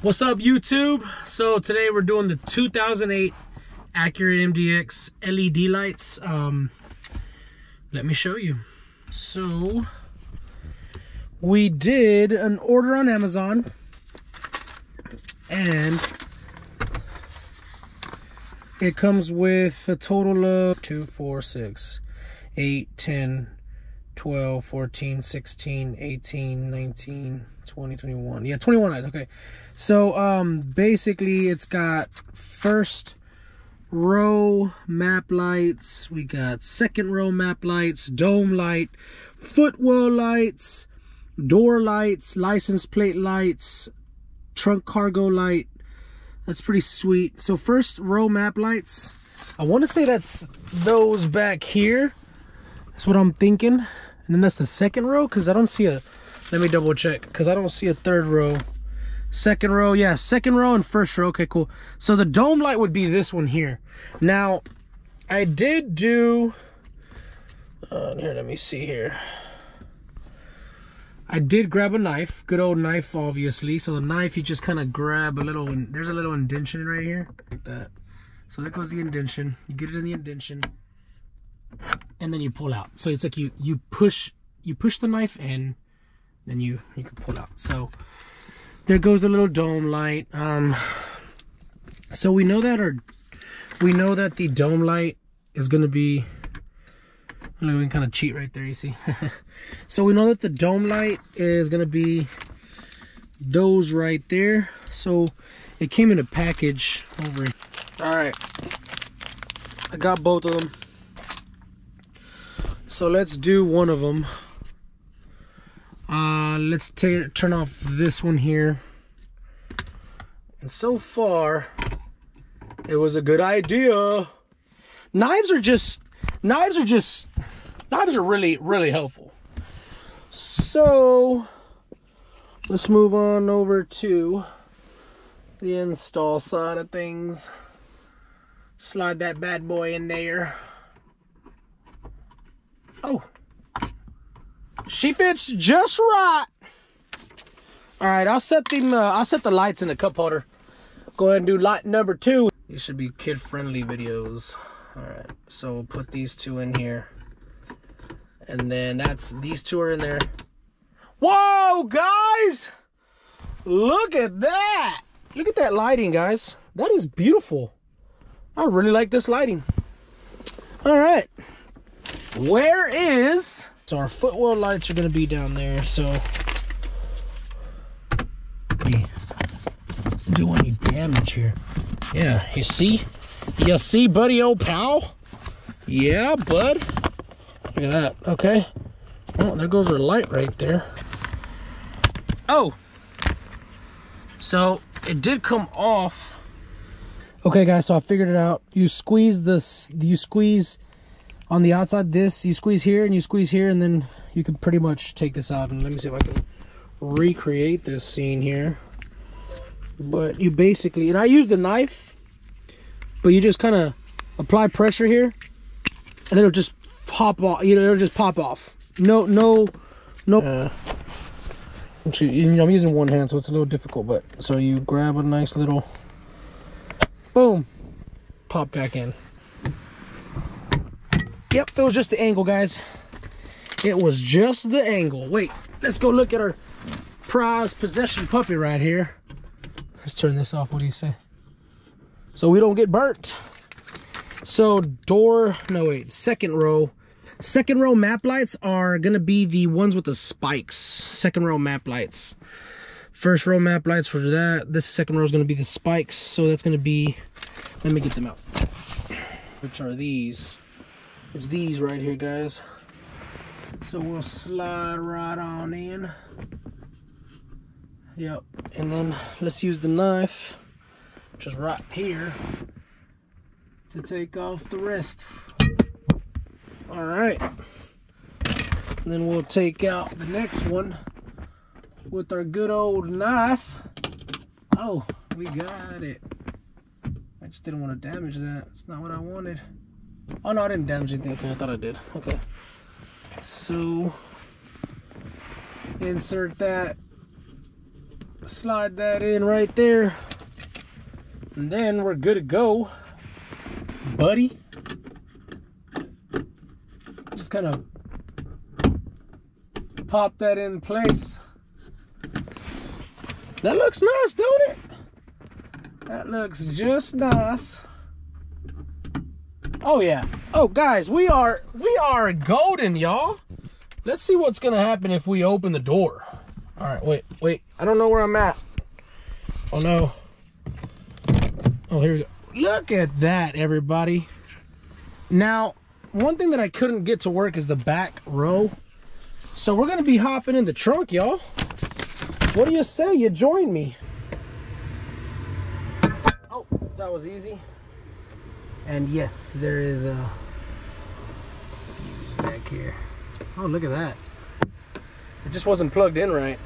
What's up YouTube? So today we're doing the 2008 Acura MDX LED lights. Um, let me show you. So we did an order on Amazon and it comes with a total of 2, 4, 6, 8, 10, 12, 14, 16, 18, 19, 20, 21. Yeah, 21 lights. Okay. So um basically it's got first row map lights, we got second row map lights, dome light, footwell lights, door lights, license plate lights, trunk cargo light. That's pretty sweet. So first row map lights, I want to say that's those back here. That's what I'm thinking. And then that's the second row because I don't see a, let me double check because I don't see a third row. Second row, yeah, second row and first row. Okay, cool. So the dome light would be this one here. Now, I did do, uh, here, let me see here. I did grab a knife, good old knife, obviously. So the knife, you just kind of grab a little, there's a little indention right here, like that. So there goes the indention. You get it in the indention, and then you pull out. So it's like you you push you push the knife in, then you you can pull out. So there goes the little dome light. Um, so we know that our we know that the dome light is gonna be Look, we can kind of cheat right there, you see. so we know that the dome light is going to be those right there. So it came in a package over. All right. I got both of them. So let's do one of them. Uh, let's turn off this one here. And so far, it was a good idea. Knives are just, knives are just Knives are really, really helpful. So, let's move on over to the install side of things. Slide that bad boy in there. Oh. She fits just right. All right, I'll set them. Uh, I'll set the lights in the cup holder. Go ahead and do light number two. These should be kid-friendly videos. All right, so we'll put these two in here. And then that's, these two are in there. Whoa, guys! Look at that! Look at that lighting, guys. That is beautiful. I really like this lighting. All right. Where is... So our footwell lights are going to be down there, so... We do any damage here. Yeah, you see? You see, buddy old pal? Yeah, bud. Look at that, okay. Oh, there goes our light right there. Oh! So, it did come off. Okay guys, so I figured it out. You squeeze this, you squeeze on the outside this, you squeeze here and you squeeze here and then you can pretty much take this out. And let me see if I can recreate this scene here. But you basically, and I use the knife, but you just kind of apply pressure here and it'll just pop off. You know, it'll just pop off. No, no, no. Uh, I'm using one hand, so it's a little difficult. But so you grab a nice little, boom, pop back in. Yep, it was just the angle, guys. It was just the angle. Wait, let's go look at our prize possession puppy right here. Let's turn this off. What do you say? So we don't get burnt. So door, no wait, second row Second row map lights are to be the ones with the spikes. Second row map lights. First row map lights for that. This second row is to be the spikes. So that's to be, let me get them out. Which are these? It's these right here, guys. So we'll slide right on in. Yep. And then let's use the knife, which is right here, to take off the rest. All right. And then we'll take out the next one with our good old knife. Oh, we got it. I just didn't want to damage that. It's not what I wanted. Oh no, I didn't damage anything. Okay, I thought I did. Okay. So insert that slide that in right there. And then we're good to go, buddy. Just kind of pop that in place. That looks nice, don't it? That looks just nice. Oh yeah. Oh guys, we are we are golden, y'all. Let's see what's gonna happen if we open the door. All right, wait, wait. I don't know where I'm at. Oh no. Oh, here we go. Look at that, everybody. Now, one thing that I couldn't get to work is the back row. So we're gonna be hopping in the trunk, y'all. What do you say? You join me. Oh, that was easy. And yes, there is a fuse back here. Oh, look at that. It just wasn't plugged in right.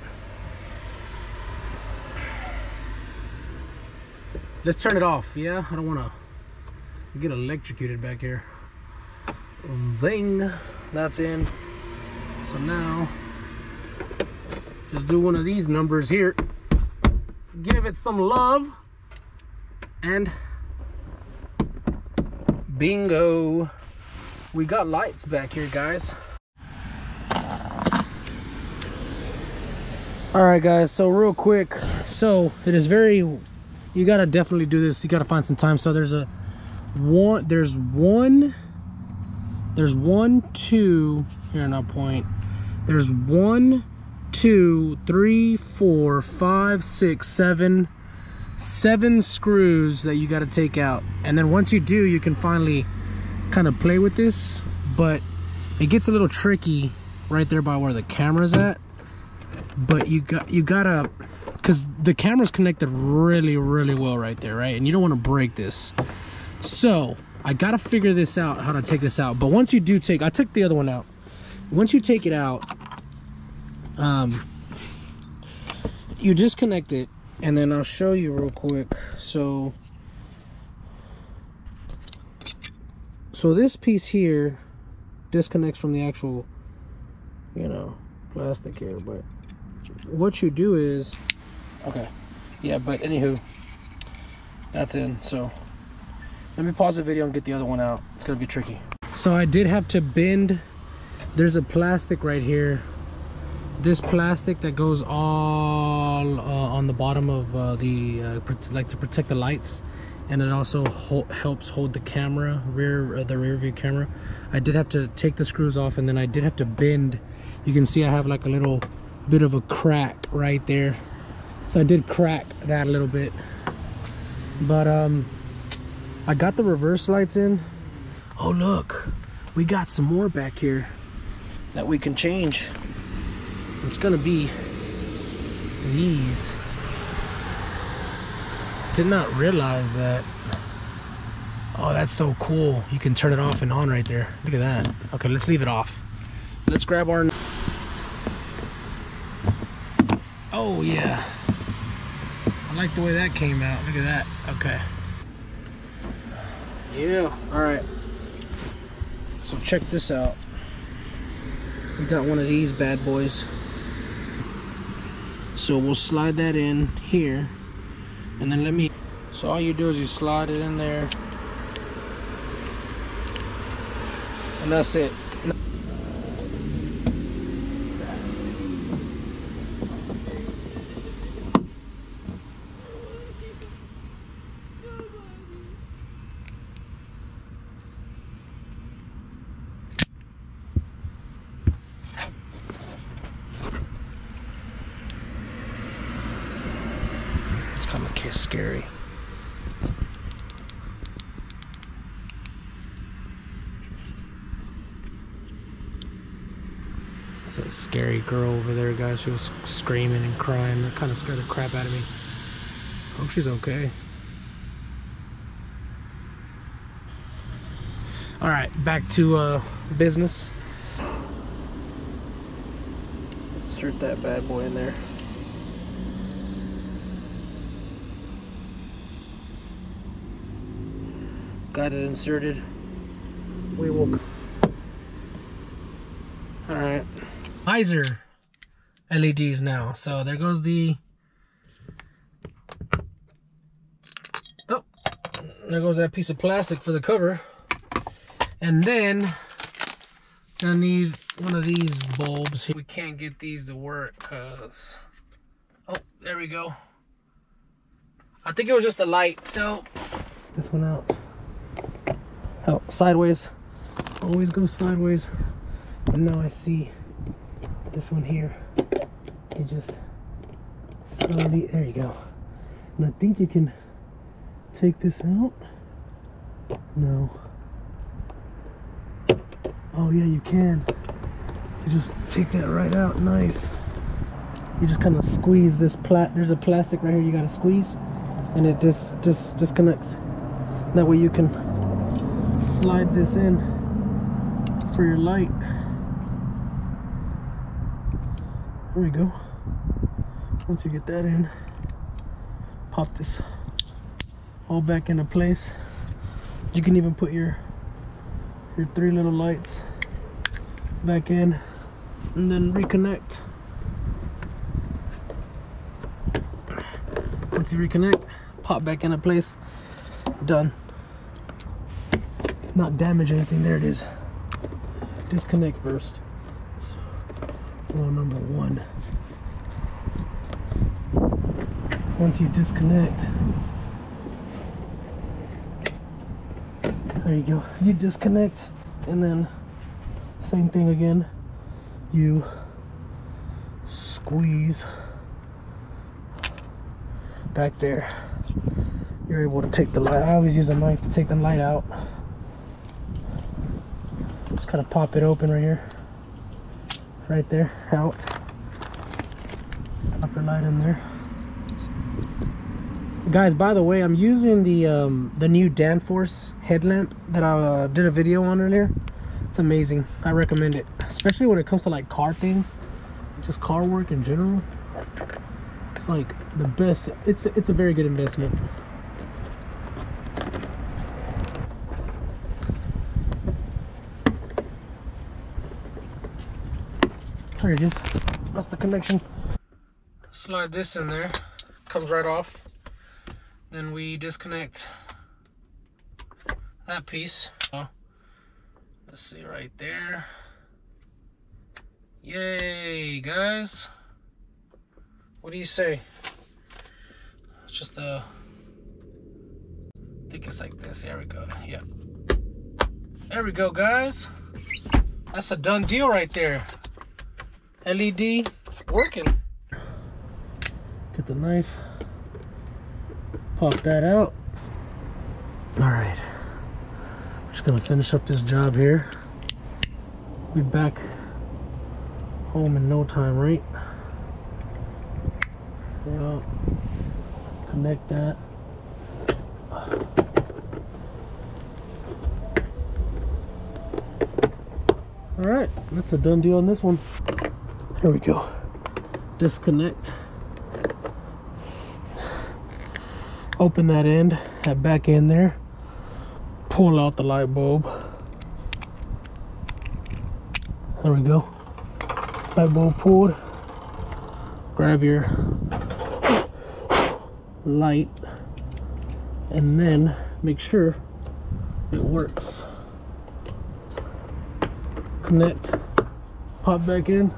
Let's turn it off, yeah? I don't want to get electrocuted back here. Zing! That's in. So now, just do one of these numbers here. Give it some love. And bingo. We got lights back here, guys. All right, guys, so real quick. So it is very, you gotta definitely do this. You gotta find some time. So there's a one, there's one, there's one, two, here, no point. There's one, two, three, four, five, six, seven, seven screws that you gotta take out. And then once you do, you can finally kind of play with this, but it gets a little tricky right there by where the camera's at. But you got you gotta because the camera's connected really really well right there right? And you don't want to break this. So i gotta figure this out how to take this out. But once you do take i took the other one out. Once you take it out um you disconnect it and then i'll show you real quick. So so this piece here disconnects from the actual you know plastic here but what you do is okay yeah but anywho that's in so let me pause the video and get the other one out. It's gonna be tricky. So i did have to bend there's a plastic right here this plastic that goes all uh, on the bottom of uh, the uh, like to protect the lights and it also ho helps hold the camera rear uh, the rear view camera. I did have to take the screws off and then i did have to bend. You can see i have like a little bit of a crack right there. So I did crack that a little bit. But um I got the reverse lights in. Oh look. We got some more back here that we can change it's gonna be these did not realize that oh that's so cool you can turn it off and on right there look at that okay let's leave it off let's grab our Oh yeah. I like the way that came out. Look at that. Okay. Yeah, alright. So check this out. We got one of these bad boys. So we'll slide that in here. And then let me so all you do is you slide it in there. And that's it. is scary. It's a scary girl over there, guys. She was screaming and crying. That kind of scared the crap out of me. Hope she's okay. All right, back to uh, business. Insert that bad boy in there. got it inserted we will Heiser LEDs now. So there goes the oh, there goes that piece of plastic for the cover. And then I need one of these bulbs. We can't get these to work because oh, there we go. I think it was just a light. So this one out. Oh, sideways. Always go sideways. And now I see this one here. You just slowly, there you go. And I think you can take this out. No. Oh yeah, you can. You just take that right out, nice. You just kind of squeeze this plat. There's a plastic right here you gotta squeeze, and it just just disconnects. That way you can slide this in for your light. There we go. Once you get that in, pop this all back into place. You can even put your your three little lights back in and then reconnect. Once you reconnect, pop back into place. Done. Not damage anything. There it is. Disconnect first. Rule number one. Once you disconnect, there you go. You disconnect and then same thing again. You squeeze back there. You're able to take the light. I always use a knife to take the light out. Just kind of pop it open right here right there out. Your light in there. Guys by the way i'm using the um the new danforce headlamp that i uh, did a video on earlier. It's amazing. I recommend it especially when it comes to like car things. Just car work in general. It's like the best. It's it's a very good investment there it is that's the connection slide this in there comes right off then we disconnect that piece. Let's see right there. Yay, guys. What do you say? It's just the, I think it's like this. There we go. Yeah. There we go, guys. That's a done deal right there. LED working. Get the knife. Pop that out. All right just gonna finish up this job here. Be back home in no time right? Yeah. Connect that. All right that's a done deal on this one here we go disconnect open that end, that back end there, pull out the light bulb. There we go. Light bulb pulled. Grab your light and then make sure it works. Connect, pop back in.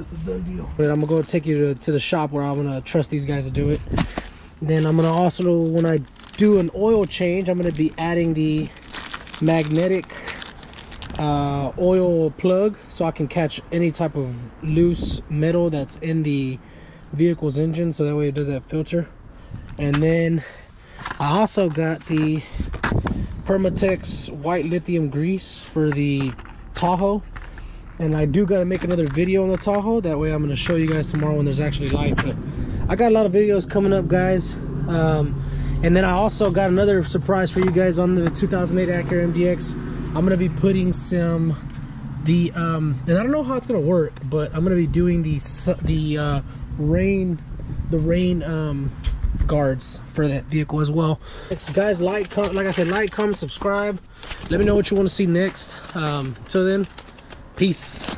That's a done deal. But I'm gonna go take you to, to the shop where I'm gonna trust these guys to do it. Then i'm gonna also when i do an oil change i'm to be adding the magnetic uh, oil plug so i can catch any type of loose metal that's in the vehicle's engine so that way it does that filter. And then i also got the permatex white lithium grease for the tahoe and i do got to make another video on the tahoe that way i'm to show you guys tomorrow when there's actually light but I got a lot of videos coming up, guys. Um, and then I also got another surprise for you guys on the 2008 Acura MDX. I'm gonna be putting some the um, and I don't know how it's gonna work, but I'm gonna be doing the the uh, rain the rain um, guards for that vehicle as well. Thanks, guys. Like, like I said, like, comment, subscribe. Let me know what you want to see next. Um, till then, peace.